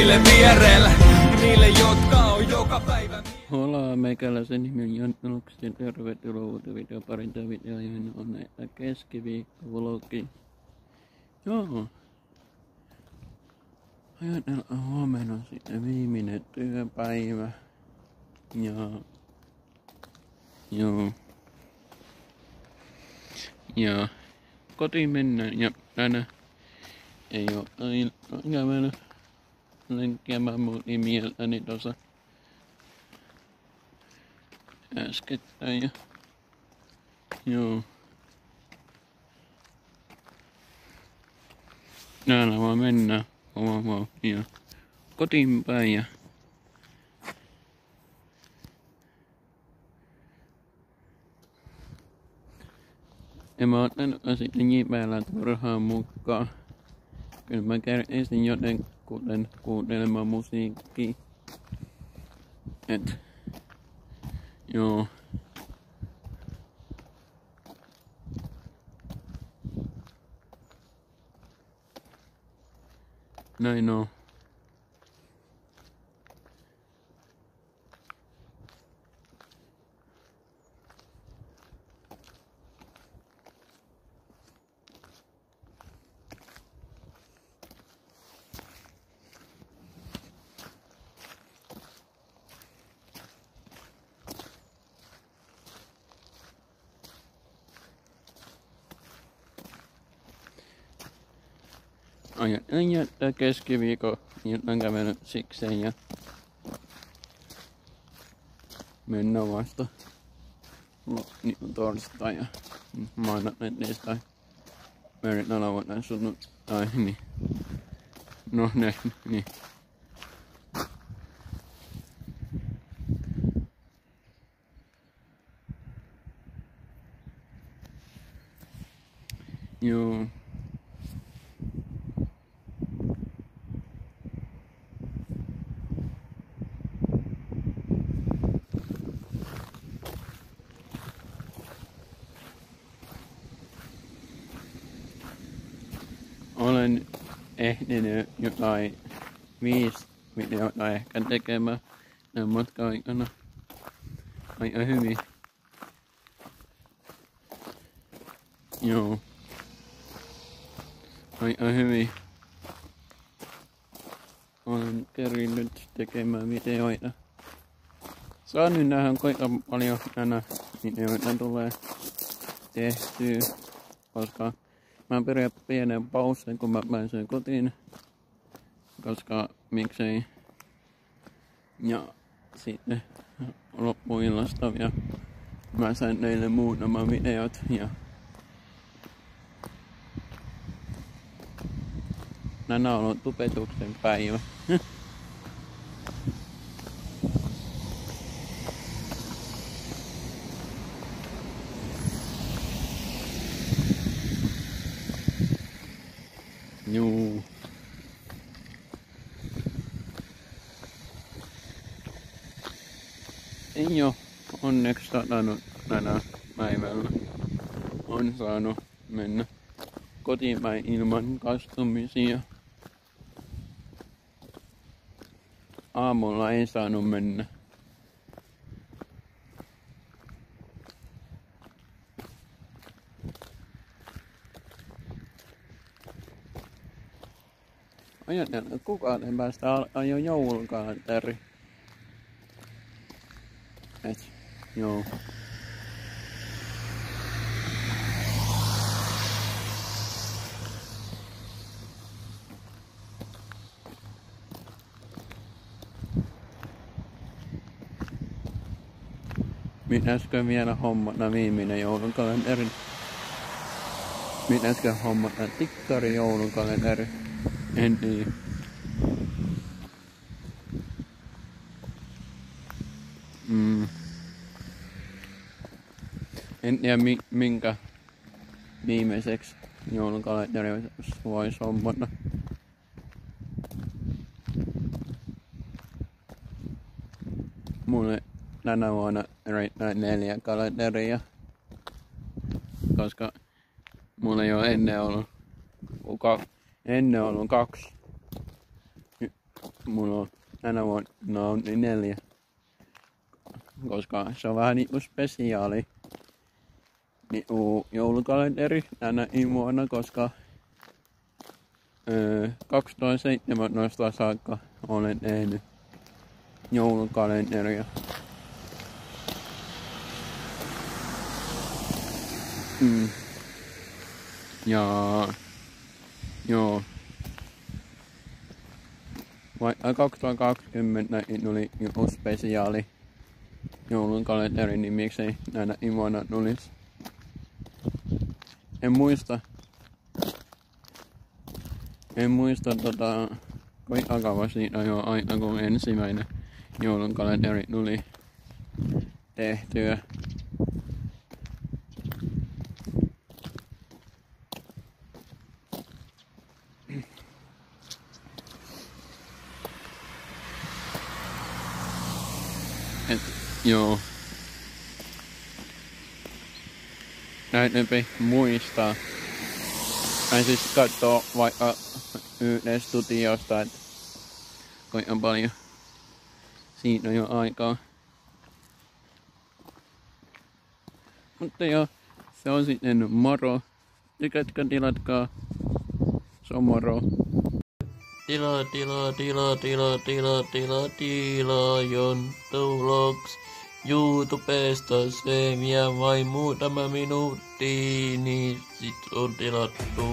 kaverille vierellä. Niille, jotka on joka päivä Hola, meikäläisen nimi on Janttanoksi ja tervetuloa uuteen videoparin tai videoihin on näitä keskiviikko-vlogi. Joo. Ajatellaan huomenna sitten viimeinen työpäivä. Ja... Joo. Ja kotiin mennään ja tänä ei oo aina kävellä lenkkiä mä muutin mieltäni tossa äskettäin ja joo. Täällä vaan mennään oma vauhtia kotiin päin ja En mä ottanut sitten jipäällä turhaan mukaan. Kyllä mä käyn joten kuten kuuntelemaan musiikkia. Et, joo. Näin on. Ajattelin jättää keskiviikon iltan kävelyn sikseen ja mennä vasta. No, niin torstai ja maanantai tai perjantai lauantai sunnuntai niin. No ne niin. Joo. Olen ehtinyt jotain viisi videota ehkä tekemään tämän matka-aikana aika hyvin. Joo. Aika hyvin. Olen kerinyt tekemään videoita. Saan nyt nähdä kuinka paljon tänä videoita tulee tehtyä, koska Mä pidän pienen pausen, kun mä pääsen kotiin. Koska miksei. Ja sitten loppuillasta ja mä sain neille muutama videot ja Nämä on tupetuksen päivä. Juu. Ei oo onneksi satanut tänä päivällä. On saanut mennä kotipäin ilman kastumisia. Aamulla ei saanut mennä. Ajatellaan, että kukaan ei päästä alkaa jo joulukalenteri. Et, joo. Pitäisikö vielä hommata viimeinen joulukalenteri? Pitäisikö hommata tikkari joulukalenteri? En tiedä. Mm. En tiedä minkä viimeiseksi joulukalenteri voisi hommata. Mulle tänä vuonna riittää neljä kalenteria, koska mulla ei ole ennen ollut kuka Ennen ollut kaksi. mulla on tänä vuonna no, niin neljä. Koska se on vähän niinku spesiaali niinku joulukalenteri tänä vuonna, koska öö, 2017 saakka olen tehnyt joulukalenteria. Mm. Ja joo. Vaikka 2020 niin tuli joku spesiaali joulun kalenteri, niin miksei näinä vuonna tulisi. En muista. En muista tota, kuinka kauan siitä jo aina kun ensimmäinen joulun kalenteri tuli tehtyä. Et, joo. Näitempi muistaa. Mä siis katsoo vaikka yhden studiosta, että kuinka paljon siitä on jo aikaa. Mutta joo, se on sitten moro. Tykätkö tilatkaa. Se on moro. Tila, tila, tila, tila, tila, tila, tila, Jonttu Vlogs. YouTubesta se vie vain muutama minuutti, niin sit on tilattu.